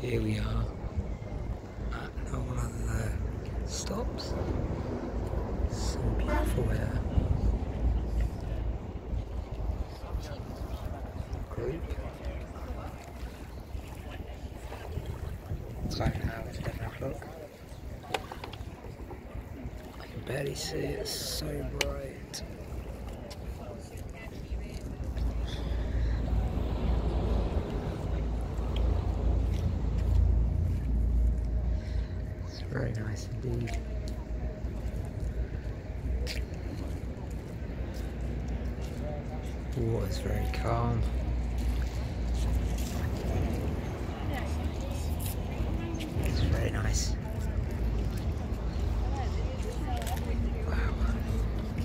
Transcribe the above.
Here we are at one of the stops. Some beautiful weather. Group. Time now it's 11 o'clock. I can barely see it, it's so bright. Very nice indeed. The water's very calm. It's very nice.